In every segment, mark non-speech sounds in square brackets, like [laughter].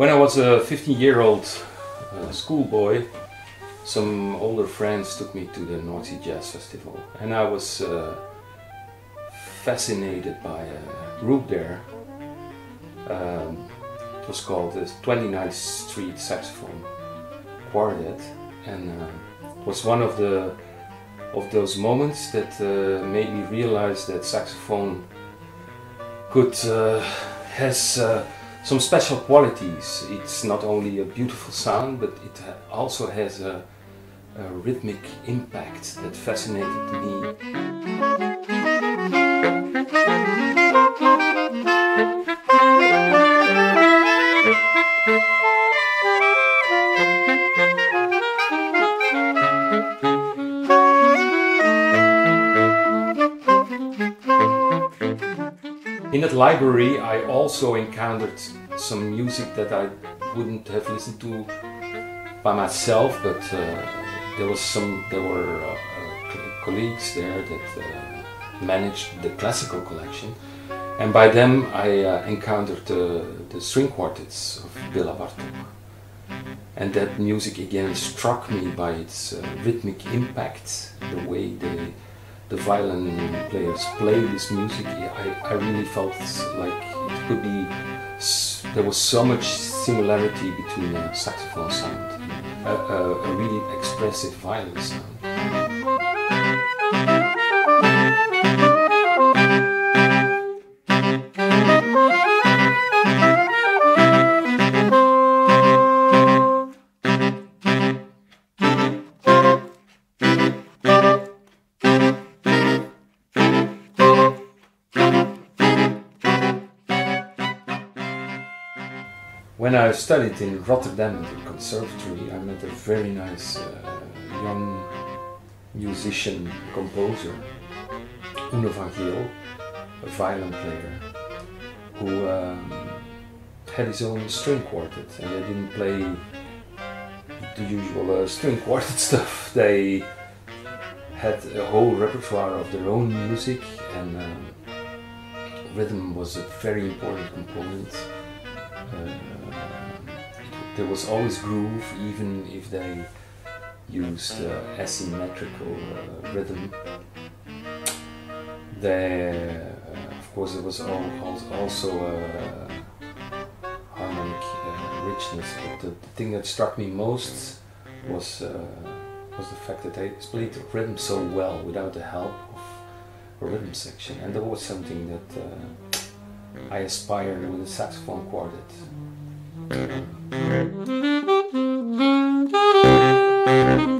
When I was a 15 year old uh, schoolboy, some older friends took me to the Sea Jazz Festival, and I was uh, fascinated by a group there. Um, it was called the 29th Street Saxophone Quartet, and uh, it was one of the of those moments that uh, made me realize that saxophone could uh, has uh, some special qualities. It's not only a beautiful sound, but it also has a, a rhythmic impact that fascinated me. [laughs] In that library, I also encountered some music that I wouldn't have listened to by myself, but uh, there was some. There were uh, uh, colleagues there that uh, managed the classical collection, and by them I uh, encountered the string quartets of Bela Bartok. And that music again struck me by its uh, rhythmic impact, the way they the violin players play this music, I, I really felt like it could be, there was so much similarity between a saxophone sound a, a, a really expressive violin sound. When I studied in Rotterdam at the conservatory, I met a very nice uh, young musician composer, Oene van Geel, a violin player, who um, had his own string quartet, and they didn't play the usual uh, string quartet [laughs] stuff. They had a whole repertoire of their own music, and um, rhythm was a very important component. Uh, there was always groove, even if they used uh, asymmetrical uh, rhythm. There, of course, there was also harmonic richness. But the, thing that struck me most was was the fact that they played the rhythm so well without the help of a rhythm section, and that was something that I aspired with a saxophone quartet. Mm-hmm. Mm-hmm.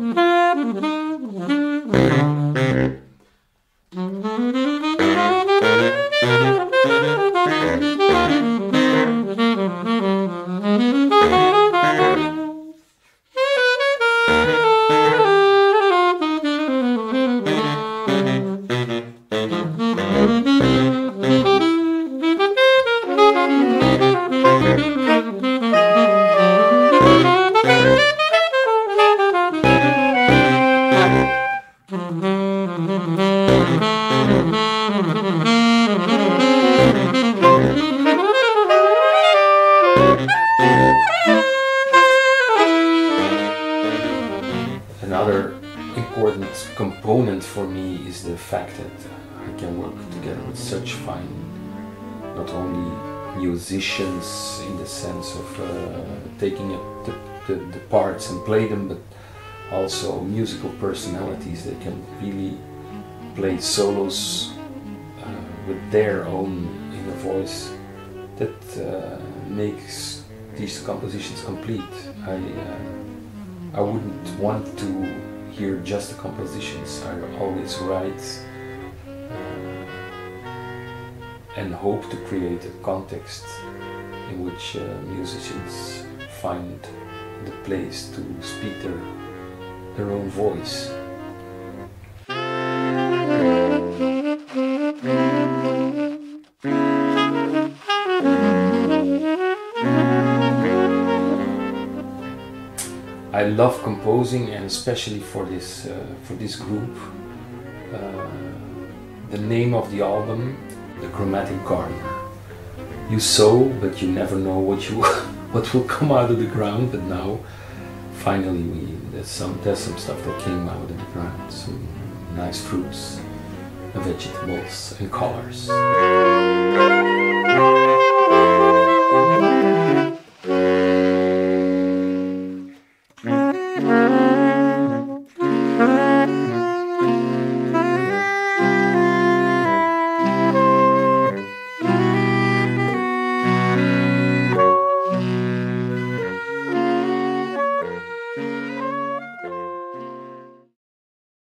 For me is the fact that I can work together with such fine, not only musicians in the sense of uh, taking up the, the, the, parts and play them, but also musical personalities that can really play solos uh, with their own inner voice that uh, makes these compositions complete. I, I wouldn't want to hear just the compositions. I always write uh, and hope to create a context in which uh, musicians find the place to speak their, their own voice. I love composing and especially for this uh, for this group. Uh, the name of the album, The Chromatic Gardener. You sow, but you never know what you [laughs] what will come out of the ground. But now, finally, we there's some there's some stuff that came out of the ground. Some nice fruits, and vegetables, and colors.